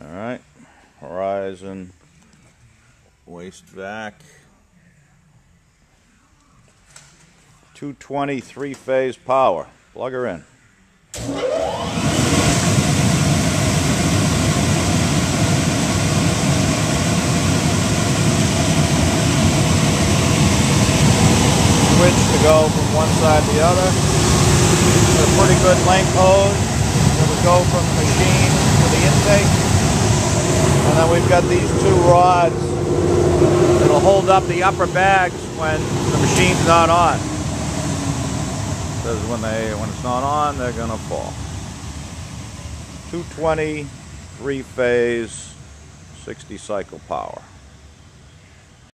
All right, Horizon waste vac. 220 three phase power. Plug her in. Switch to go from one side to the other. Got a pretty good length hose that would go from the machine to the intake. Then we've got these two rods that'll hold up the upper bags when the machine's not on. Because when they when it's not on, they're gonna fall. 220 three phase 60 cycle power.